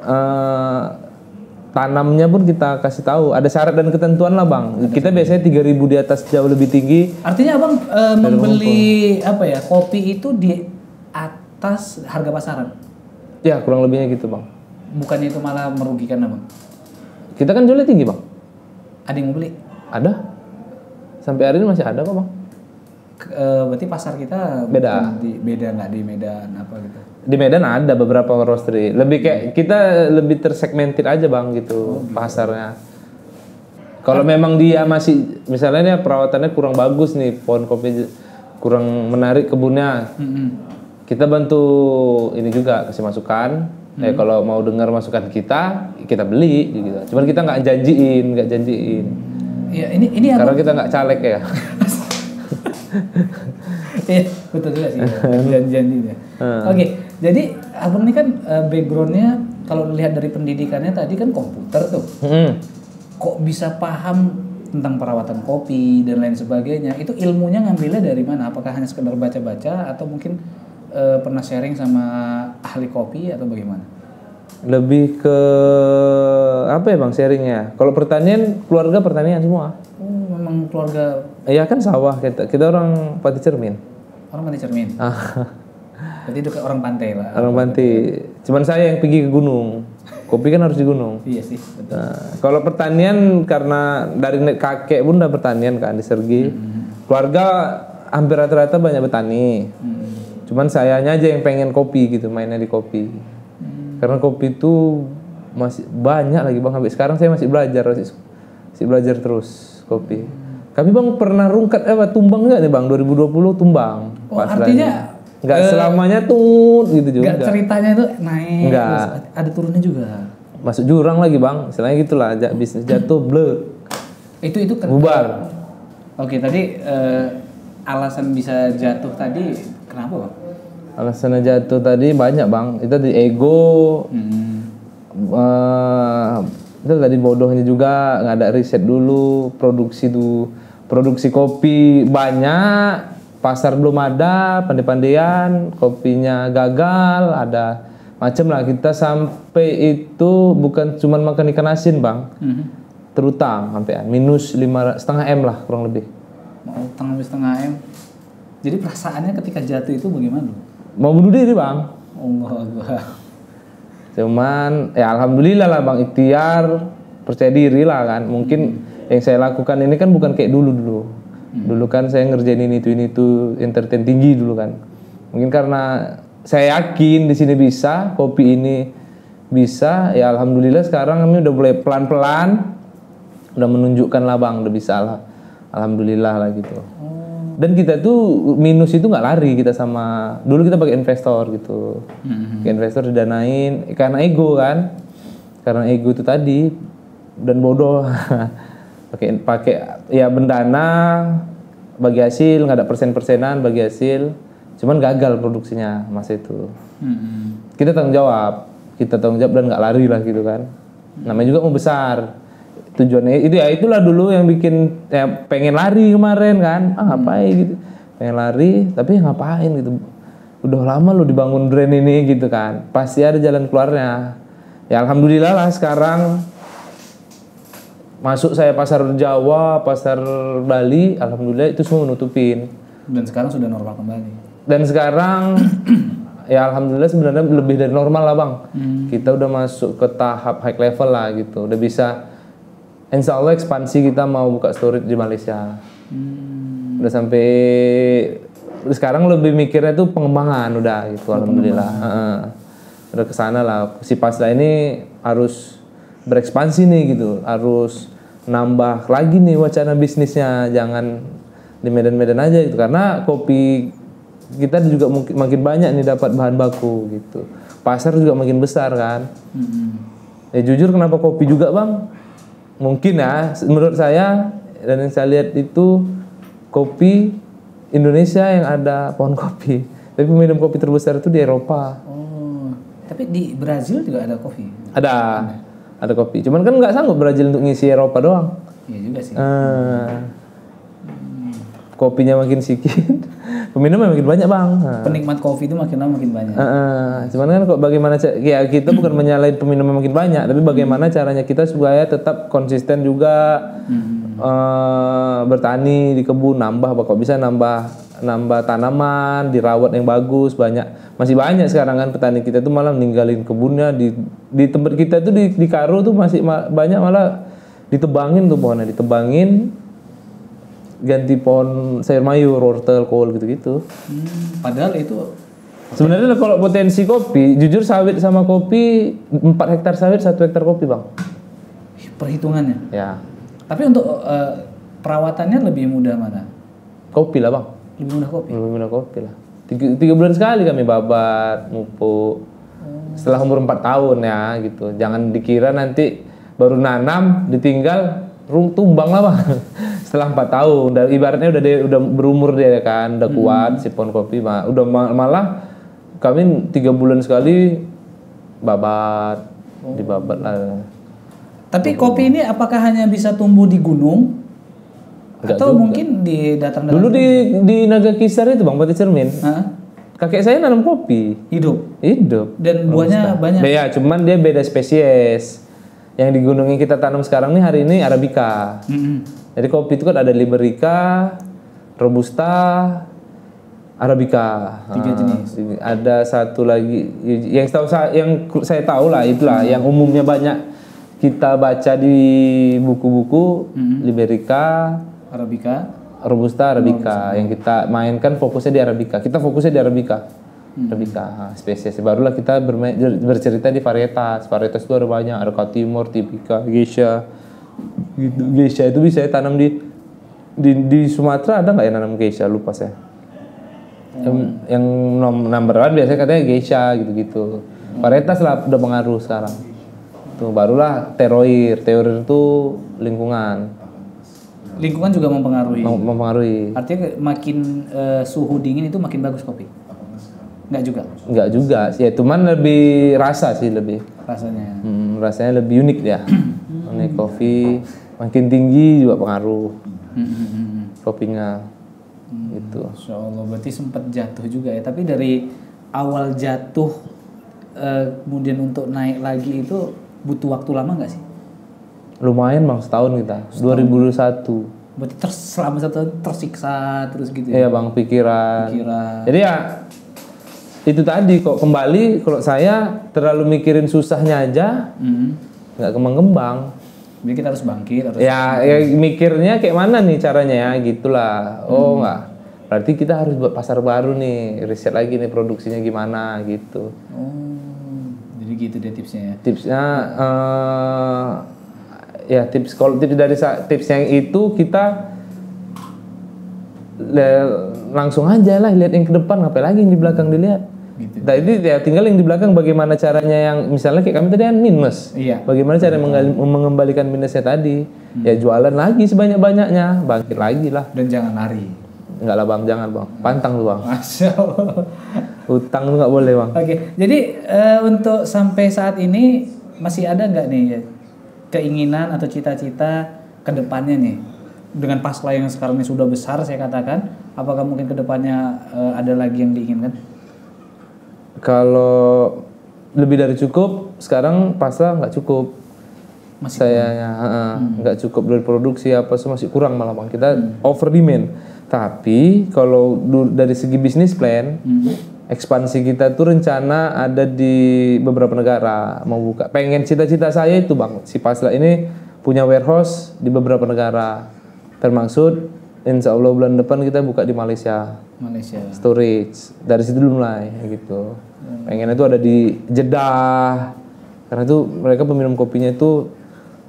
eh, tanamnya pun kita kasih tahu. Ada syarat dan ketentuan lah bang. Kita biasanya 3000 di atas jauh lebih tinggi. Artinya abang eh, membeli apa ya kopi itu di atas harga pasaran. ya kurang lebihnya gitu bang. Bukannya itu malah merugikan abang? kita kan jualnya tinggi bang. Ada yang mau beli? ada sampai hari ini masih ada kok bang. Eh, berarti pasar kita Beda. di beda nggak? Di Medan apa gitu. di Medan ada beberapa roastery lebih kayak kita lebih tersegmented aja bang gitu pasarnya. Kalau memang dia masih misalnya dia perawatannya kurang bagus nih pohon kopi kurang menarik kebunnya Mm-mm. kita bantu ini juga kasih masukan. Eh kalau mau dengar masukan kita kita beli gitu. Cuman kita nggak janjiin nggak janjiin Iya ini ini karena kita nggak caleg ya Iya betul juga sih janji-janjinya. Oke jadi abang ini kan eh, backgroundnya kalau lihat dari pendidikannya tadi kan komputer tuh. Mm. Kok bisa paham tentang perawatan kopi dan lain sebagainya? Itu ilmunya ngambilnya dari mana? Apakah hanya sekedar baca-baca atau mungkin eh, pernah sharing sama ahli kopi atau bagaimana? Lebih ke apa ya bang sharingnya? Kalau pertanian keluarga pertanian semua. Oh memang keluarga. Iya kan sawah. Kita kita orang pati cermin. Orang mandi cermin. ah, Berarti itu kayak orang pantai lah. orang panti cuman saya yang pergi ke gunung. Kopi kan harus di gunung. Iya sih. Betul. Nah, kalau pertanian karena dari kakek pun udah pertanian kan di Sergi. Keluarga hampir rata-rata banyak petani. Hmm. cuman sayanya aja yang pengen kopi gitu mainnya di kopi karena kopi itu masih banyak lagi bang. Sampai sekarang saya masih belajar masih, masih belajar terus kopi. Kami bang pernah rungkat eh apa, tumbang nggak nih bang? 2020 tumbang. Oh, Pas artinya, nggak selamanya tuh gitu juga. Enggak ceritanya itu naik Nggak. ada turunnya juga. masuk jurang lagi bang. Istilahnya gitulah bisnis jatuh blur Itu itu bubar. Oke, tadi eh, alasan bisa jatuh tadi kenapa, Bang? Alasannya jatuh tadi banyak bang. Itu di ego. Hmm. eh itu tadi bodohnya juga. Nggak ada riset dulu produksi tuh produksi kopi banyak. Pasar belum ada pandai-pandaian kopinya gagal ada macam lah. Kita sampai itu bukan cuman makan ikan asin bang. Mhm. terutang sampai minus lima setengah m lah kurang lebih. Mau setengah M. Jadi perasaannya ketika jatuh itu bagaimana? Mau bunuh diri bang Oh, enggak. Cuman ya alhamdulillah lah Bang ikhtiar percaya diri lah kan. Mungkin yang saya lakukan ini kan bukan kayak dulu dulu. Dulu kan saya ngerjain ini itu ini itu entertain tinggi dulu kan. Mungkin karena saya yakin di sini bisa, kopi ini bisa. Ya alhamdulillah sekarang kami udah mulai pelan-pelan udah menunjukkan lah Bang, udah bisa lah. Alhamdulillah lah gitu. Dan kita tuh minus itu nggak lari kita sama dulu kita pakai investor gitu. Mhm. Pakai investor didanain karena ego kan. Karena ego itu tadi dan bodoh. pakai pakai ya bendana bagi hasil nggak ada persen-persenan bagi hasil. Cuman gagal produksinya masa itu. Mhm. Kita tanggung jawab. Kita tanggung jawab dan nggak lari lah gitu kan. Namanya juga mau besar tujuannya. Itu ya itulah dulu yang bikin ya pengen lari kemarin kan. Ah ngapain gitu. Pengen lari tapi ngapain gitu. Udah lama lu dibangun brand ini gitu kan. Pasti ada jalan keluarnya. Ya alhamdulillah lah sekarang masuk saya pasar Jawa pasar Bali alhamdulillah itu semua nutupin Dan sekarang sudah normal kembali. dan sekarang ya alhamdulillah sebenarnya lebih dari normal lah bang. Kita udah masuk ke tahap high level lah gitu. Udah bisa insya Allah ekspansi kita mau buka storage di Malaysia. Hmm. udah sampai sekarang lebih mikirnya tuh pengembangan udah gitu alhamdulillah. Heeh. udah ke sana lah. Si Pasda ini harus berekspansi nih gitu. Harus nambah lagi nih wacana bisnisnya. Jangan di Medan-Medan aja gitu. Karena kopi kita juga mungkin makin banyak nih dapat bahan baku gitu. Pasar juga makin besar kan. Mhm. ya jujur kenapa kopi juga bang mungkin ya menurut saya dan yang saya lihat itu kopi Indonesia yang ada pohon kopi. Tapi peminum kopi terbesar itu di Eropa. Oh, tapi di Brazil juga ada kopi. ada ada kopi. Cuman kan nggak sanggup Brazil untuk ngisi Eropa doang. Iya juga sih. Eh, kopinya makin sedikit peminum makin banyak bang. Nah. Penikmat kopi itu makin lama makin banyak. Heeh. cuman kan kok bagaimana ya kita bukan menyalahin peminum makin banyak, tapi bagaimana caranya kita supaya tetap konsisten juga eh, bertani di kebun, nambah kok bisa nambah nambah tanaman, dirawat yang bagus, banyak masih banyak sekarang kan petani kita tuh malah ninggalin kebunnya di di tempat kita tuh di di Karo tuh masih ma- banyak malah ditebangin tuh pohonnya, ditebangin ganti pohon sayur mayur, wortel, kol gitu-gitu. Hmm, padahal itu Sebenarnya kalau potensi kopi, jujur sawit sama kopi 4 hektar sawit, 1 hektar kopi, Bang. perhitungannya. Ya. Tapi untuk eh, perawatannya lebih mudah mana? Kopi lah, Bang. Lebih mudah kopi. Lebih mudah kopi lah. Tiga, tiga bulan sekali kami babat, mupuk. Setelah umur 4 tahun ya gitu. Jangan dikira nanti baru nanam, ditinggal rum tumbang lah, Bang. Setelah 4 tahun, dan ibaratnya udah dia, udah berumur dia kan, udah kuat si pohon kopi mah. Udah ma- malah kami tiga bulan sekali babat, dibabat lah. Tapi kopi ini apakah hanya bisa tumbuh di gunung? Enggak atau mungkin di dataran Dulu di di Naga Kisar itu Bang Pati Cermin, Hah? kakek saya nanam kopi. hidup Hidup. dan buahnya banyak. Ya, cuman dia beda spesies. Yang di gunung yang kita tanam sekarang nih hari ini Arabica. Mm-mm. Jadi kopi itu kan ada Liberica, Robusta, Arabica. Tiga Ah, jenis. Ada satu lagi yang tahu saya yang saya tahu lah itulah yang umumnya banyak kita baca di buku-buku Liberica, Arabica. Robusta, Arabica. Yang kita mainkan fokusnya di Arabica. Kita fokusnya di Arabica. Arabica, ah, spesies. Barulah kita bermain, bercerita di varietas. Varietas itu ada banyak. Ada Katimor, Tipika, Geisha. Gitu. Geisha itu bisa ya tanam di di, di Sumatera ada nggak ya nanam geisha lupa saya. Yang, yang nom- number one biasanya katanya geisha gitu-gitu. Varietas lah udah pengaruh sekarang. Tuh barulah teroir. Teroir itu lingkungan Lingkungan juga mempengaruhi. mem- mempengaruhi. Artinya makin eh, suhu dingin itu makin bagus kopi. Enggak juga Enggak juga sih, ya cuman lebih rasa sih lebih. rasanya. Hmm, rasanya lebih unik ya. Unik kopi makin tinggi juga pengaruh Hmm, hmm, hmm, hmm. kopinya. Gitu. Masya Allah, berarti sempat jatuh juga ya. Tapi dari awal jatuh, eh, kemudian untuk naik lagi itu butuh waktu lama nggak sih? Lumayan bang setahun kita. 2021. Berarti ter- selama satu tahun tersiksa terus gitu ya? Iya bang pikiran. Pikiran. Jadi ya itu tadi kok kembali kalau saya terlalu mikirin susahnya aja Hmm. nggak kembang-kembang. Jadi kita harus bangkit, harus Ya, ya mikirnya kayak mana nih caranya ya gitulah. Oh enggak. Berarti kita harus buat pasar baru nih, riset lagi nih produksinya gimana gitu. Oh, jadi gitu deh tipsnya ya. Tipsnya eh ya tips kalau tips dari tips yang itu kita le- langsung aja lah lihat yang ke depan ngapain lagi yang di belakang dilihat. Gitu. Nah, ini ya tinggal yang di belakang bagaimana caranya yang misalnya kayak kami tadi kan minus. Iya. Bagaimana cara menggali- mengembalikan minusnya tadi? Ya jualan lagi sebanyak-banyaknya, bangkit lagi lah. Dan jangan lari. Enggak lah bang, jangan bang. Pantang lu bang. Masya Allah. Utang lu nggak boleh bang. Oke, jadi eh, untuk sampai saat ini masih ada nggak nih ya, keinginan atau cita-cita ke depannya nih dengan pasla yang sekarang ini sudah besar saya katakan, apakah mungkin ke depannya eh, ada lagi yang diinginkan? Kalau lebih dari cukup, sekarang pasar nggak cukup. Masih saya ya, heeh, nggak cukup dari produksi apa semua masih kurang malah bang. Kita over demand. Tapi kalau dari segi bisnis plan, ekspansi kita tuh rencana ada di beberapa negara mau buka. Pengen cita-cita saya itu bang, si Pasla ini punya warehouse di beberapa negara. Termaksud Insya Allah bulan depan kita buka di Malaysia Malaysia. storage. Dari situ dulu mulai gitu. Pengennya itu ada di Jeddah. Karena itu mereka peminum kopinya itu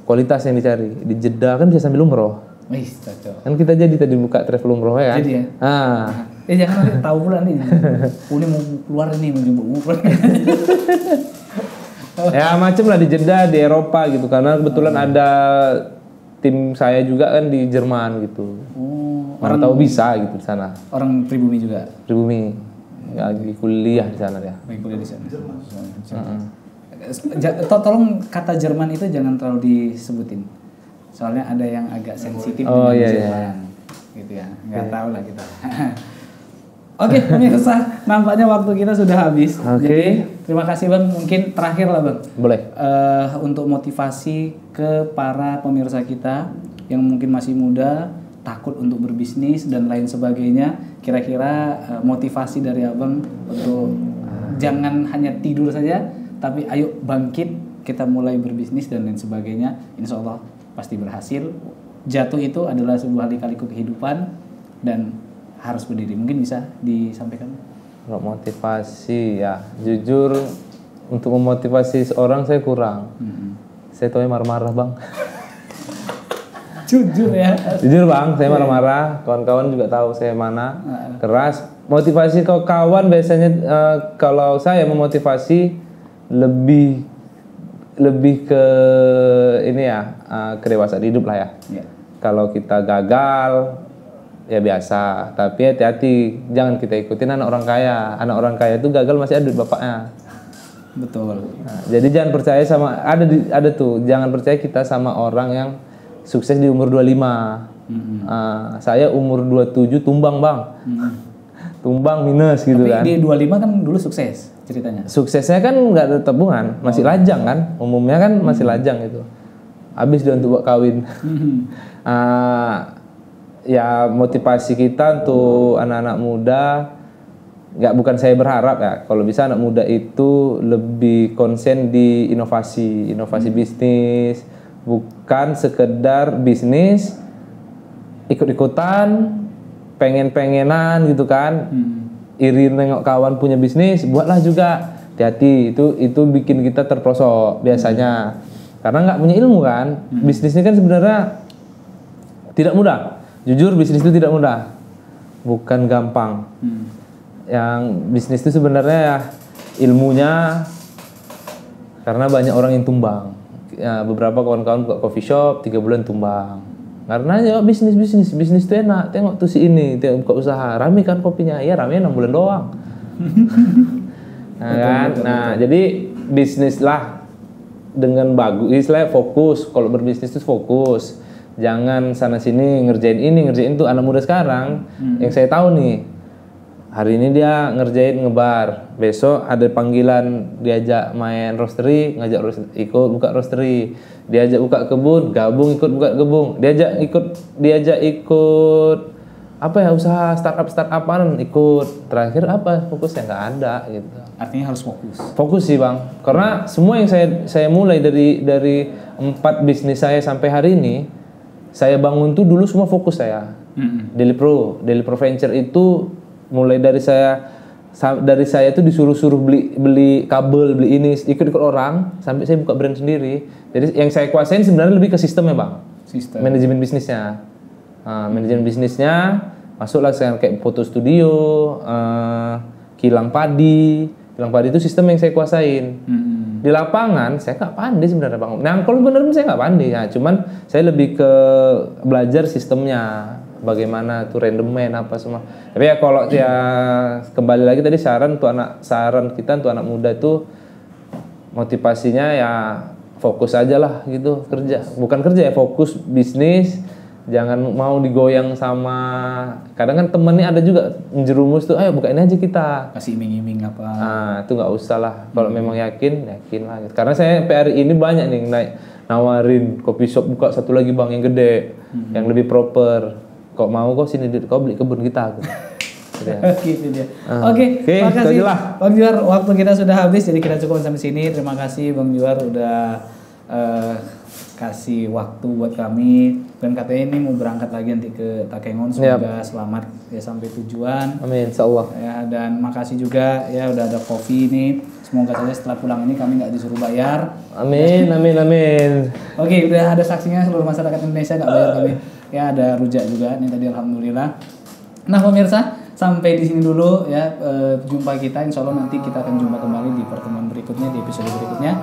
kualitas yang dicari. Di Jeddah kan bisa sambil umroh. Wih, cocok. kan kita jadi tadi buka travel umroh ya kan? Jadi ya. ah. Eh jangan nanti tahu pula nih. Ini mau keluar ini mau keluar. ya macam lah di Jeddah di Eropa gitu. Karena kebetulan ada tim saya juga kan di Jerman gitu. Oh, mana tahu bisa gitu di sana orang pribumi juga. pribumi ya, lagi kuliah di sana ya Baik kuliah di sana. Ja- to- tolong kata Jerman itu jangan terlalu disebutin. Soalnya ada yang agak sensitif Oh, dengan iya, iya. Jerman. Gitu ya. Nggak tahu lah kita. Oke pemirsa, nampaknya waktu kita sudah habis. Oke. Jadi, terima kasih bang. Mungkin terakhir lah bang. Boleh. Eh, untuk motivasi ke para pemirsa kita yang mungkin masih muda, takut untuk berbisnis dan lain sebagainya. Kira-kira eh, motivasi dari abang untuk jangan hanya tidur saja, tapi ayo bangkit kita mulai berbisnis dan lain sebagainya. Insya Allah pasti berhasil. Jatuh itu adalah sebuah lika-liku kehidupan dan harus berdiri. Mungkin bisa disampaikan. Kalau motivasi ya, jujur untuk memotivasi seorang saya kurang. Saya tahu marah-marah bang. Jujur ya. Jujur bang, saya marah-marah. Kawan-kawan juga tahu saya mana. Keras. Motivasi ke kawan biasanya eh, kalau saya memotivasi lebih lebih ke ini ya eh, kedewasaan hidup lah ya. Ya. Kalau kita gagal ya biasa, tapi hati-hati jangan kita ikutin anak orang kaya. Anak orang kaya itu gagal masih ada duit bapaknya. Betul. Nah, jadi jangan percaya sama ada di, ada tuh jangan percaya kita sama orang yang sukses di umur 25. Ah, saya umur 27 tumbang, Bang. Tumbang minus gitu Tapi kan. di 25 kan dulu sukses ceritanya. Suksesnya kan nggak ada tabungan, masih lajang kan. Umumnya kan masih lajang gitu. Habis dia untuk buat kawin. Ah, ya motivasi kita untuk anak-anak muda nggak bukan saya berharap ya kalau bisa anak muda itu lebih konsen di inovasi inovasi bisnis bukan sekedar bisnis ikut-ikutan pengen-pengenan gitu kan. Iri nengok kawan punya bisnis buatlah juga. Hati-hati itu itu bikin kita terprosok biasanya. Karena nggak punya ilmu kan. Bisnis ini kan sebenarnya tidak mudah. Jujur bisnis itu tidak mudah. Bukan gampang. Yang bisnis itu sebenarnya ya ilmunya. Karena banyak orang yang tumbang ya, beberapa kawan-kawan buka coffee shop tiga bulan tumbang. Karena ya bisnis bisnis bisnis itu enak. Tengok tuh si ini tengok buka usaha. Rame kan kopinya? Ya rame enam bulan doang. Nah, kan? nah jadi bisnis lah dengan bagus. Istilahnya fokus. Kalau berbisnis itu fokus. Jangan sana sini ngerjain ini ngerjain itu. Anak muda sekarang yang saya tahu nih hari ini dia ngerjain ngebar. Besok ada panggilan diajak main roastery ngajak roast- ikut buka roastery. Diajak buka kebun gabung ikut buka kebun. Diajak ikut diajak ikut apa ya usaha startup startupan ikut. Terakhir apa? Fokusnya nggak ada gitu. Artinya harus fokus. fokus sih bang. Karena semua yang saya saya mulai dari dari empat bisnis saya sampai hari ini saya bangun tuh dulu semua fokus saya. Daily Pro Daily Pro Venture itu mulai dari saya sa- dari saya tuh disuruh-suruh beli beli kabel beli ini ikut-ikut orang sampai saya buka brand sendiri. Jadi yang saya kuasain sebenarnya lebih ke sistemnya bang. Sistem. manajemen bisnisnya. Nah, manajemen bisnisnya masuklah sekarang kayak foto studio eh, kilang padi. Kilang padi itu sistem yang saya kuasain. Mm-mm. di lapangan saya nggak pandai sebenarnya bang. Nah kalau bener saya nggak pandai. Ya cuman saya lebih ke belajar sistemnya bagaimana tuh random man apa semua tapi ya kalau ya kembali lagi tadi saran tuh anak saran kita untuk anak muda itu motivasinya ya fokus aja lah gitu kerja bukan kerja ya fokus bisnis jangan mau digoyang sama kadang kan temennya ada juga jerumus tuh ayo bukain aja kita Kasih iming-iming apa. Nah, itu nggak usah lah. Kalau memang yakin, yakin lah. gitu. Karena saya PR ini banyak nih naik nawarin kopi shop buka satu lagi bang yang gede, yang lebih proper. Kok mau kok sini Dit? kau beli kebun kita. Gitu. Gitu ya. gitu dia. Ah. Oke, Oke, terima itu kasih aja lah. Bang Juar. Waktu kita sudah habis, jadi kita cukup sampai sini. Terima kasih Bang Juar udah eh, kasih waktu buat kami. Dan katanya ini mau berangkat lagi nanti ke Takengon. Semoga selamat ya sampai tujuan. Amin, insya Allah. Ya, dan makasih juga ya udah ada kopi ini. Semoga saja setelah pulang ini kami nggak disuruh bayar. Amin, amin, amin. Oke, udah ada saksinya seluruh masyarakat Indonesia nggak bayar kami. Ya ada rujak juga nih tadi alhamdulillah. Nah pemirsa sampai di sini dulu ya eh, jumpa kita. Insya Allah nanti kita akan jumpa kembali di pertemuan berikutnya di episode berikutnya.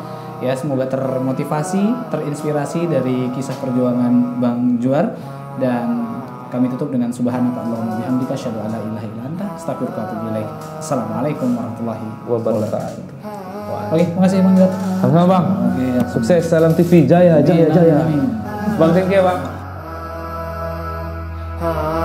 Ya semoga termotivasi, terinspirasi dari kisah perjuangan Bang Juar dan kami tutup dengan subhanaka Allahumma bihamdika asyhadu an la ilaha illa anta astaghfiruka wa atubu ilaik. Assalamualaikum warahmatullahi Wabarakatuh. Oke, makasih Bang Juar. Sama-sama bang. Oke, ya. Sukses, salam TV, jaya, jaya, jaya. Bang, thank you bang. Ah.